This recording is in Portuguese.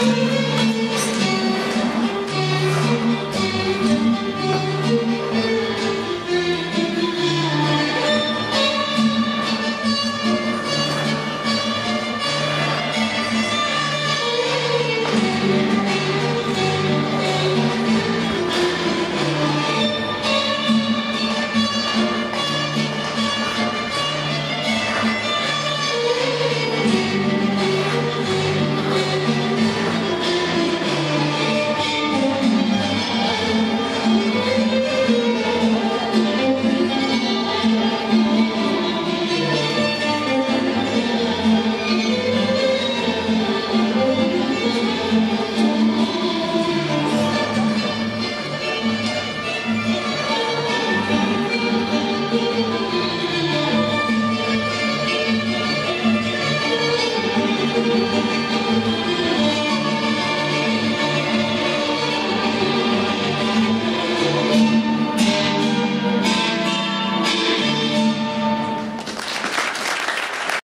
Música